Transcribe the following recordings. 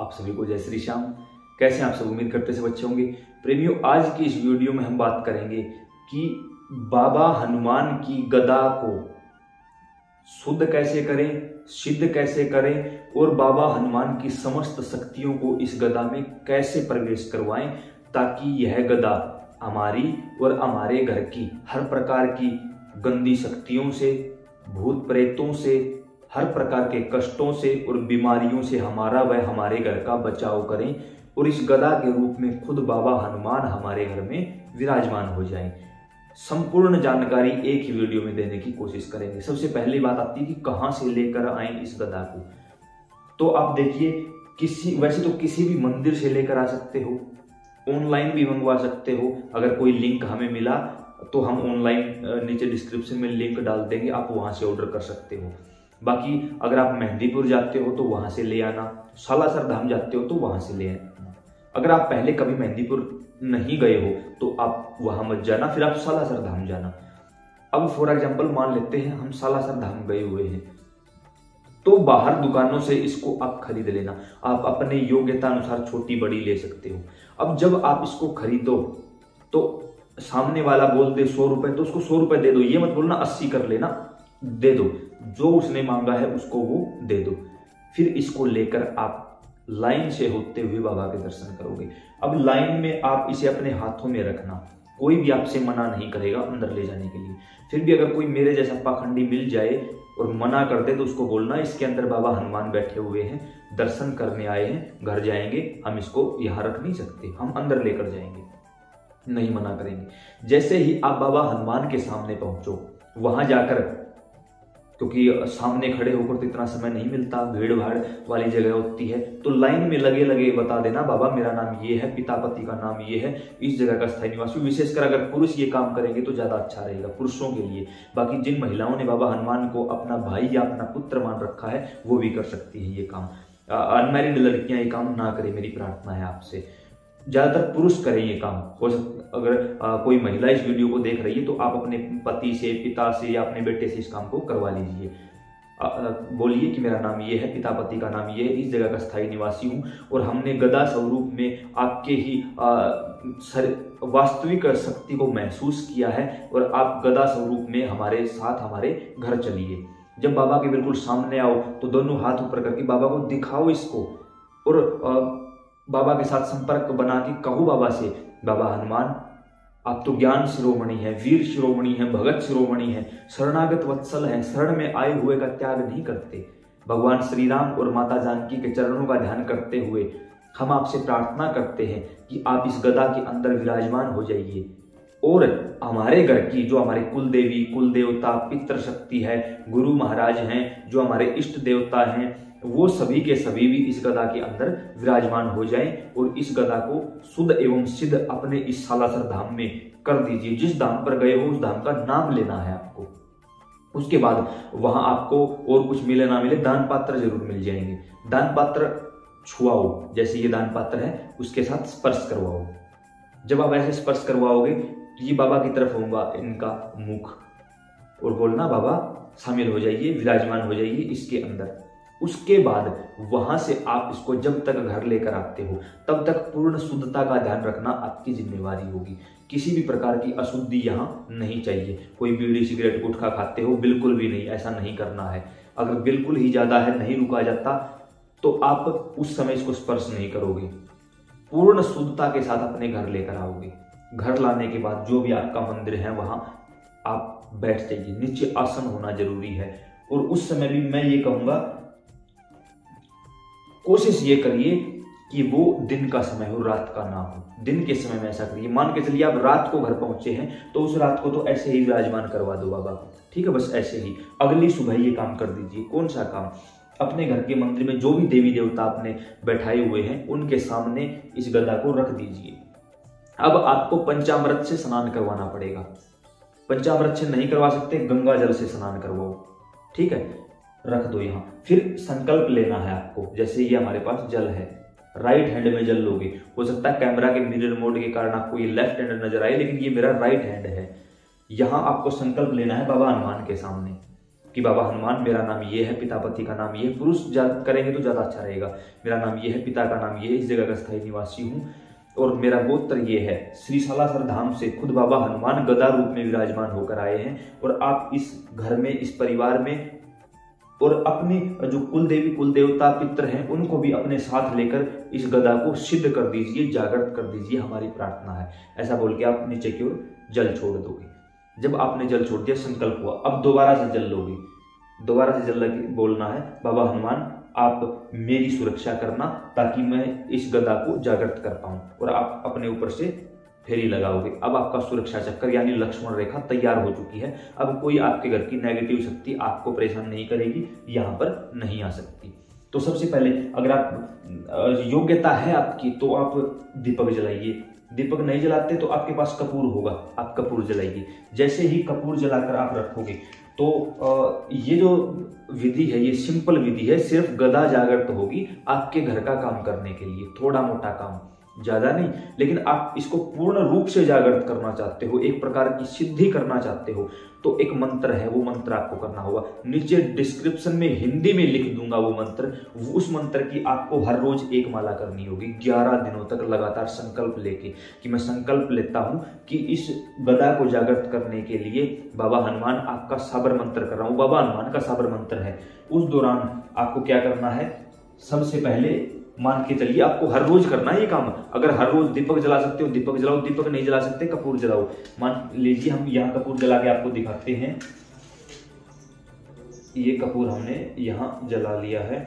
आप सभी को जय श्री श्याम। कैसे आप सब? उम्मीद करते से बच्चे होंगे। प्रेमियों, आज की इस वीडियो में हम बात करेंगे कि बाबा हनुमान की गदा को शुद्ध कैसे करें, सिद्ध कैसे करें और बाबा हनुमान की समस्त शक्तियों को इस गदा में कैसे प्रवेश करवाएँ ताकि यह गदा हमारी और हमारे घर की हर प्रकार की गंदी शक्तियों से, भूत प्रेतों से हर प्रकार के कष्टों से और बीमारियों से हमारा व हमारे घर का बचाव करें और इस गदा के रूप में खुद बाबा हनुमान हमारे घर में विराजमान हो जाएँ। संपूर्ण जानकारी एक ही वीडियो में देने की कोशिश करेंगे। सबसे पहली बात आती है कि कहाँ से लेकर आए इस गदा को? तो आप देखिए, किसी, वैसे तो किसी भी मंदिर से लेकर आ सकते हो, ऑनलाइन भी मंगवा सकते हो। अगर कोई लिंक हमें मिला तो हम ऑनलाइन नीचे डिस्क्रिप्शन में लिंक डाल देंगे, आप वहाँ से ऑर्डर कर सकते हो। बाकी अगर आप मेहंदीपुर जाते हो तो वहाँ से ले आना सालासर धाम जाते हो तो वहाँ से ले आना। अगर आप पहले कभी मेहंदीपुर नहीं गए हो तो आप वहाँ मत जाना, फिर आप सालासर धाम जाना। अब फॉर एग्ज़ाम्पल मान लेते हैं, हम सालासर धाम गए हुए हैं। तो बाहर दुकानों से इसको आप खरीद लेना। आप अपने योग्यता अनुसार छोटी बड़ी ले सकते हो। अब जब आप इसको खरीदो तो सामने वाला बोल दे सौ रुपए तो उसको सौ रुपए दे दो। ये मत बोलना अस्सी कर लेना, दे दो। जो उसने मांगा है उसको वो दे दो। फिर इसको लेकर आप लाइन से होते हुए बाबा के दर्शन करोगे। अब लाइन में आप इसे अपने हाथों में रखना। कोई भी आपसे मना नहीं करेगा अंदर ले जाने के लिए। फिर भी अगर कोई मेरे जैसा पाखंडी मिल जाए और मना कर दे तो उसको बोलना, इसके अंदर बाबा हनुमान बैठे हुए हैं, दर्शन करने आए हैं, घर जाएँगे, हम इसको यहाँ रख नहीं सकते, हम अंदर लेकर जाएँगे। नहीं मना करेंगे। जैसे ही आप बाबा हनुमान के सामने पहुंचो, वहाँ जाकर क्योंकि सामने खड़े होकर तो इतना समय नहीं मिलता भीड़ भाड़ वाली जगह होती है। तो लाइन में लगे लगे बता देना, बाबा, मेरा नाम ये है, पिता पति का नाम ये है, इस जगह का स्थायी निवासी विशेषकर अगर पुरुष ये काम करेंगे तो ज़्यादा अच्छा रहेगा पुरुषों के लिए। बाकी जिन महिलाओं ने बाबा हनुमान को अपना भाई या अपना पुत्र मान रखा है, वो भी कर सकती है ये काम। अनमेरिड लड़कियाँ ये काम ना करें, मेरी प्रार्थना है आपसे। ज़्यादातर पुरुष करें ये काम। हो सकता अगर आ, कोई महिला इस वीडियो को देख रही है तो आप अपने पति से पिता से या अपने बेटे से इस काम को करवा लीजिए। बोलिए कि मेरा नाम ये है पिता पति का नाम ये है इस जगह का स्थायी निवासी हूँ और हमने गदा स्वरूप में आपके ही वास्तविक शक्ति को महसूस किया है और आप गदा स्वरूप में हमारे साथ हमारे घर चलिए। जब बाबा के बिल्कुल सामने आओ तो दोनों हाथ ऊपर करके बाबा को दिखाओ इसको और बाबा के साथ संपर्क बना के कहो बाबा से, बाबा हनुमान, आप तो ज्ञान शिरोमणि है, वीर शिरोमणि है, भगत शिरोमणि है, शरणागत वत्सल है, शरण में आए हुए का त्याग नहीं करते। भगवान श्री राम और माता जानकी के चरणों का ध्यान करते हुए हम आपसे प्रार्थना करते हैं कि आप इस गदा के अंदर विराजमान हो जाइए। और हमारे घर की जो हमारे कुल देवी कुल देवता पितृ शक्ति है, गुरु महाराज हैं, जो हमारे इष्ट देवता हैं वो सभी के सभी भी इस गदा के अंदर विराजमान हो जाएँ और इस गदा को शुद्ध एवं सिद्ध अपने इस सालासर धाम में कर दीजिए। जिस धाम पर गए हो, उस धाम का नाम लेना है आपको। उसके बाद वहाँ आपको और कुछ मिले ना मिले दान पात्र ज़रूर मिल जाएँगे। दान पात्र छुआओ, जैसे ये दान पात्र है, उसके साथ स्पर्श करवाओ। जब आप ऐसे स्पर्श करवाओगे तो ये बाबा की तरफ़ होगा इनका मुख। और बोलना, बाबा, शामिल हो जाइए, विराजमान हो जाइए इसके अंदर। उसके बाद वहाँ से आप इसको जब तक घर लेकर आते हो, तब तक पूर्ण शुद्धता का ध्यान रखना आपकी जिम्मेवारी होगी। किसी भी प्रकार की अशुद्धि यहाँ नहीं चाहिए। कोई बीड़ी, सिगरेट, गुटखा खाते हो, बिल्कुल भी नहीं, ऐसा नहीं करना है। अगर बिल्कुल ही ज़्यादा है, नहीं रुका जाता तो आप उस समय इसको स्पर्श नहीं करोगे। पूर्ण शुद्धता के साथ अपने घर लेकर आओगे। घर लाने के बाद जो भी आपका मंदिर है, वहाँ आप बैठ जाइए। नीचे आसन होना ज़रूरी है। और उस समय भी मैं ये कहूँगा कोशिश ये करिए कि वो दिन का समय हो, रात का ना हो। दिन के समय में ऐसा करिए। मान के चलिए, आप रात को घर पहुँचे हैं तो उस रात को तो ऐसे ही विराजमान करवा दो बाबा। ठीक है, बस ऐसे ही। अगली सुबह ये काम कर दीजिए। कौन सा काम? अपने घर के मंदिर में जो भी देवी देवता आपने बैठाए हुए हैं, उनके सामने इस गदा को रख दीजिए। अब आपको पंचामृत से स्नान करवाना पड़ेगा। पंचामृत से नहीं करवा सकते, गंगा जल से स्नान करवाओ। ठीक है? रख दो यहाँ। फिर संकल्प लेना है आपको, जैसे ये हमारे पास जल है। राइट हैंड में जल लोगे। हो सकता है कैमरा के मिरर मोड के कारण आपको ये लेफ़्ट हैंड नज़र आए, लेकिन ये मेरा राइट हैंड है। यहाँ आपको संकल्प लेना है बाबा हनुमान के सामने, कि बाबा हनुमान, मेरा नाम ये है, पिता पति का नाम ये पुरुष करेंगे तो ज़्यादा अच्छा रहेगा। मेरा नाम ये है, पिता का नाम ये है, इस जगह का स्थायी निवासी हूँ। और मेरा गोत्र ये है, श्री सालासर धाम से खुद बाबा हनुमान गदा रूप में विराजमान होकर आए हैं। और आप इस घर में, इस परिवार में और अपने जो कुल देवी कुल देवता पित्र हैं, उनको भी अपने साथ लेकर इस गदा को सिद्ध कर दीजिए, जागृत कर दीजिए, हमारी प्रार्थना है। ऐसा बोल के आप नीचे की ओर जल छोड़ दोगे। जब आपने जल छोड़ दिया, संकल्प हुआ। अब दोबारा से जल लोगे। दोबारा से जल लगे, बोलना है, बाबा हनुमान, आप मेरी सुरक्षा करना ताकि मैं इस गदा को जागृत कर पाऊँ और आप अपने ऊपर से फेरी लगाओगे। अब आपका सुरक्षा चक्कर, यानी लक्ष्मण रेखा तैयार हो चुकी है। अब कोई आपके घर की नेगेटिव शक्ति आपको परेशान नहीं करेगी, यहाँ पर नहीं आ सकती। तो सबसे पहले, अगर आप योग्यता है आपकी तो आप दीपक जलाइए। दीपक नहीं जलाते तो आपके पास कपूर होगा, आप कपूर जलाइए। जैसे ही कपूर जलाकर आप रखोगे तो ये जो विधि है, ये सिंपल विधि है, सिर्फ़ गदा जागृत होगी आपके घर का काम करने के लिए, थोड़ा मोटा काम। ज़्यादा नहीं, लेकिन आप इसको पूर्ण रूप से जागृत करना चाहते हो, एक प्रकार की सिद्धि करना चाहते हो तो एक मंत्र है, वो मंत्र आपको करना होगा। नीचे डिस्क्रिप्शन में, हिंदी में लिख दूँगा वो मंत्र उस मंत्र की आपको हर रोज एक माला करनी होगी, ग्यारह दिनों तक लगातार संकल्प लेके। कि मैं संकल्प लेता हूँ कि इस गदा को जागृत करने के लिए बाबा हनुमान आपका साबर मंत्र कर रहा हूँ। बाबा हनुमान का साबर मंत्र है। उस दौरान आपको क्या करना है? सबसे पहले मान के चलिए, आपको हर रोज करना है ये काम। अगर हर रोज दीपक जला सकते हो, दीपक जलाओ, दीपक नहीं जला सकते, कपूर जलाओ। मान लीजिए हम यहाँ कपूर जला के आपको दिखाते हैं। ये कपूर हमने यहाँ जला लिया है।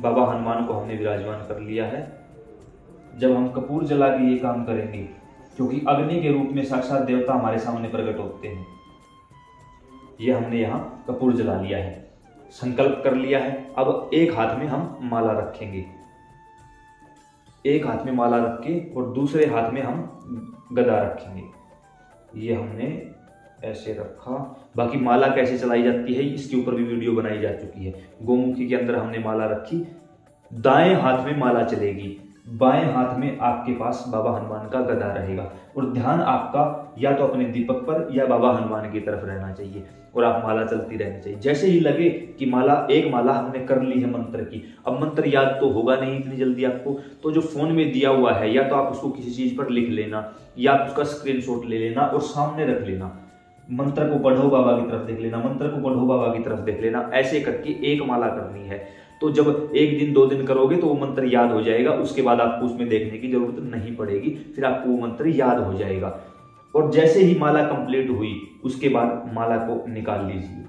बाबा हनुमान को हमने विराजमान कर लिया है। जब हम कपूर जला के ये काम करेंगे, क्योंकि अग्नि के रूप में साक्षात देवता हमारे सामने प्रकट होते हैं। ये हमने यहाँ कपूर जला लिया है। संकल्प कर लिया है। अब एक हाथ में हम माला रखेंगे। एक हाथ में माला रख के और दूसरे हाथ में हम गदा रखेंगे। ये हमने ऐसे रखा। बाकी माला कैसे चलाई जाती है, इसके ऊपर भी वीडियो बनाई जा चुकी है। गोमुखी के अंदर हमने माला रखी। दाएँ हाथ में माला चलेगी। बाएँ हाथ में आपके पास बाबा हनुमान का गदा रहेगा। और ध्यान आपका या तो अपने दीपक पर या बाबा हनुमान की तरफ़ रहना चाहिए और आप माला चलती रहनी चाहिए। जैसे ही लगे कि माला, एक माला हमने कर ली है मंत्र की, अब मंत्र याद तो होगा नहीं इतनी जल्दी आपको। तो जो फ़ोन में दिया हुआ है, या तो आप उसको किसी चीज़ पर लिख लेना, या उसका स्क्रीन ले लेना और सामने रख लेना। मंत्र को पढ़ो बाबा की तरफ़ देख लेना, मंत्र को पढ़ो बाबा की तरफ़ देख लेना। ऐसे करके एक माला करनी है। तो जब एक दिन, दो दिन करोगे तो वो मंत्र याद हो जाएगा। उसके बाद आपको उसमें देखने की ज़रूरत नहीं पड़ेगी। फिर आपको वो मंत्र याद हो जाएगा। और जैसे ही माला कंप्लीट हुई, उसके बाद माला को निकाल लीजिए।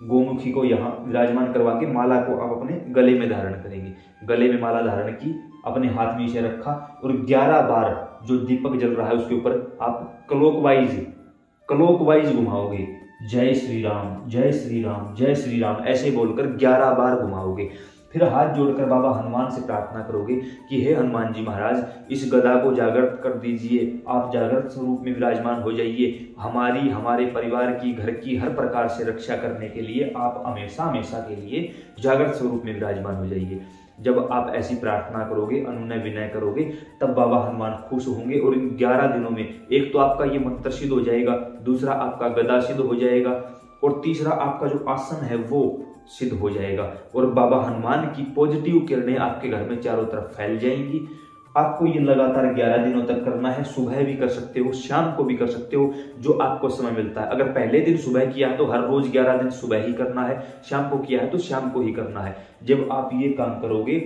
गोमुखी को यहाँ विराजमान करवा के माला को आप अपने गले में धारण करेंगे। गले में माला धारण की, अपने हाथ में इसे रखा और 11 बार जो दीपक जल रहा है उसके ऊपर आप क्लोकवाइज क्लोकवाइज घुमाओगे। जय श्री राम जय श्री राम जय श्री राम ऐसे बोलकर ग्यारह बार घुमाओगे। फिर हाथ जोड़कर बाबा हनुमान से प्रार्थना करोगे कि हे हनुमान जी महाराज, इस गदा को जागृत कर दीजिए, आप जागृत स्वरूप में विराजमान हो जाइए। हमारी, हमारे परिवार की, घर की हर प्रकार से रक्षा करने के लिए आप हमेशा हमेशा के लिए जागृत स्वरूप में विराजमान हो जाइए। जब आप ऐसी प्रार्थना करोगे, अनुनय विनय करोगे, तब बाबा हनुमान खुश होंगे और इन ग्यारह दिनों में एक तो आपका ये मंत्र सिद्ध हो जाएगा, दूसरा आपका गदा सिद्ध हो जाएगा और तीसरा आपका जो आसन है वो सिद्ध हो जाएगा और बाबा हनुमान की पॉजिटिव किरणें आपके घर में चारों तरफ़ फैल जाएँगी। आपको ये लगातार 11 दिनों तक करना है, सुबह भी कर सकते हो, शाम को भी कर सकते हो, जो आपको समय मिलता है। अगर पहले दिन सुबह किया है तो हर रोज 11 दिन सुबह ही करना है, शाम को किया है तो शाम को ही करना है। जब आप ये काम करोगे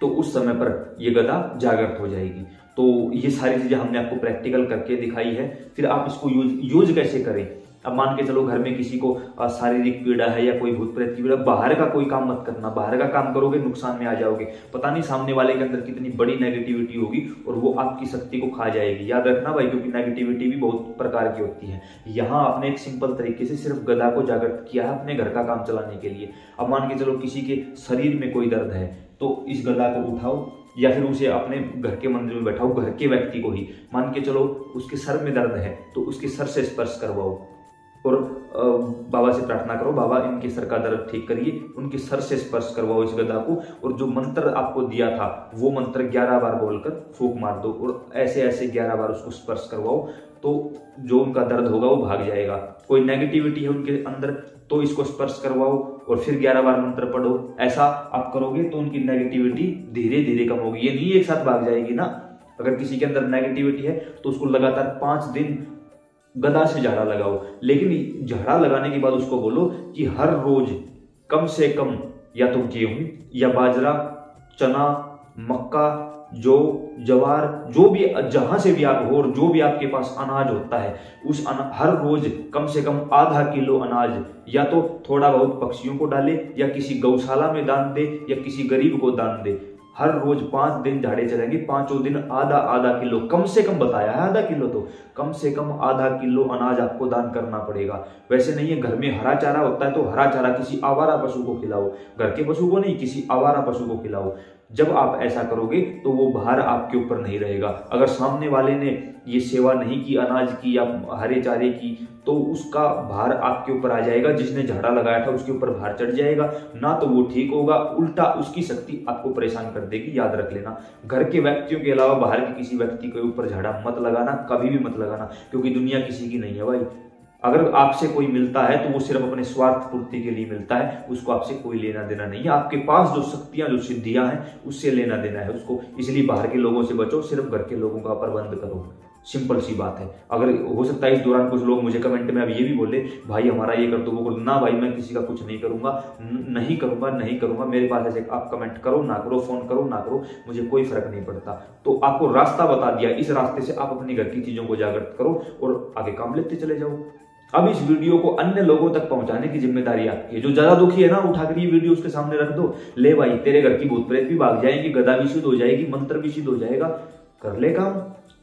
तो उस समय पर ये गदा जागृत हो जाएगी। तो ये सारी चीज़ें हमने आपको प्रैक्टिकल करके दिखाई है। फिर आप इसको यूज़ यूज़ कैसे करें? अब मान के चलो घर में किसी को शारीरिक पीड़ा है या कोई भूत प्रेत की पीड़ा, बाहर का कोई काम मत करना। बाहर का काम करोगे, नुकसान में आ जाओगे। पता नहीं सामने वाले के अंदर कितनी बड़ी नेगेटिविटी होगी और वो आपकी शक्ति को खा जाएगी। याद रखना भाई, क्योंकि नेगेटिविटी भी बहुत प्रकार की होती है। यहाँ आपने एक सिंपल तरीके से सिर्फ़ गदा को जागृत किया है अपने घर का काम चलाने के लिए। अब मान के चलो किसी के शरीर में कोई दर्द है तो इस गदा को उठाओ या फिर उसे अपने घर के मंदिर में बैठाओ, घर के व्यक्ति को ही। मान के चलो उसके सर में दर्द है तो उसके सर से स्पर्श करवाओ। और बाबा से प्रार्थना करो, बाबा, इनके सर का दर्द ठीक करिए, उनके सर से स्पर्श करवाओ इस गदा को, और जो मंत्र आपको दिया था, वो मंत्र ग्यारह बार बोलकर फूक मार दो, और ऐसे ऐसे ग्यारह बार उसको स्पर्श करवाओ तो जो उनका दर्द होगा वो भाग जाएगा। कोई नेगेटिविटी है उनके अंदर तो इसको स्पर्श करवाओ, और फिर ग्यारह बार मंत्र पढ़ो। ऐसा आप करोगे तो उनकी नेगेटिविटी धीरे धीरे कम होगी। ये नहीं एक साथ भाग जाएगी ना। अगर किसी के अंदर नेगेटिविटी है तो उसको लगातार पाँच दिन गदा से झाड़ा लगाओ। लेकिन झाड़ा लगाने के बाद उसको बोलो कि हर रोज कम से कम या तो गेहूँ या बाजरा, चना, मक्का, जो जवार, जो भी, जहाँ से भी आप हो और जो भी आपके पास अनाज होता है, उस हर रोज कम से कम आधा किलो अनाज या तो थोड़ा बहुत पक्षियों को डाले या किसी गौशाला में दान दे या किसी गरीब को दान दे। हर रोज पाँच दिन झाड़े चलेंगे पाँचों दिन आधा आधा किलो, कम से कम बताया है आधा किलो तो कम से कम आधा किलो अनाज आपको दान करना पड़ेगा। वैसे नहीं है, घर में हरा चारा होता है तो हरा चारा किसी आवारा पशु को खिलाओ, घर के पशु को नहीं, किसी आवारा पशु को खिलाओ। जब आप ऐसा करोगे तो वो भार आपके ऊपर नहीं रहेगा। अगर सामने वाले ने ये सेवा नहीं की, अनाज की या हरे चारे की तो उसका भार आपके ऊपर आ जाएगा। जिसने झाड़ा लगाया था, उसके ऊपर भार चढ़ जाएगा। ना तो वो ठीक होगा, उल्टा उसकी शक्ति आपको परेशान कर देगी, याद रख लेना। घर के व्यक्तियों के अलावा बाहर के किसी व्यक्ति के ऊपर झाड़ा मत लगाना, कभी भी मत लगाना, क्योंकि दुनिया किसी की नहीं है भाई। अगर आपसे कोई मिलता है तो वो सिर्फ़ अपने स्वार्थ पूर्ति के लिए मिलता है। उसको आपसे कोई लेना देना नहीं है। आपके पास जो शक्तियाँ, जो सिद्धियाँ हैं, उससे लेना देना है उसको। इसलिए बाहर के लोगों से बचो, सिर्फ़ घर के लोगों का प्रबंध करो। सिंपल सी बात है। अगर हो सकता है इस दौरान कुछ लोग मुझे कमेंट में अब ये भी बोले, भाई, हमारा ये कर दो, वो ना भाई, मैं किसी का कुछ नहीं करूँगा। नहीं करूँगा नहीं करूँगा। मेरे पास ऐसे आप कमेंट करो, ना करो फ़ोन करो, ना करो। मुझे कोई फ़र्क नहीं पड़ता। तो आपको रास्ता बता दिया। इस रास्ते से आप अपने घर की चीज़ों को जागृत करो और आगे काम लेते चले जाओ। अब इस वीडियो को अन्य लोगों तक पहुँचाने की ज़िम्मेदारी आपकी है। जो ज़्यादा दुखी है ना उठाकर ये वीडियो उसके सामने रख दो। ले भाई, तेरे घर की भूत प्रेत भी भाग जाएँगी, गदा भी सिद्ध हो जाएगी, मंत्र भी सिद्ध हो जाएगा। कर ले काम।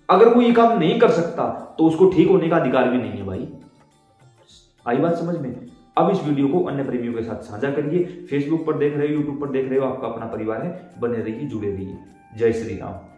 अगर वो ये काम नहीं कर सकता तो उसको ठीक होने का अधिकार भी नहीं है भाई। आई बात समझ में? अब इस वीडियो को अन्य प्रेमियों के साथ साझा करिए। फेसबुक पर देख रहे हो यूट्यूब पर देख रहे हो, आपका अपना परिवार है। बने रहिए, जुड़े रहिए। जय श्री राम।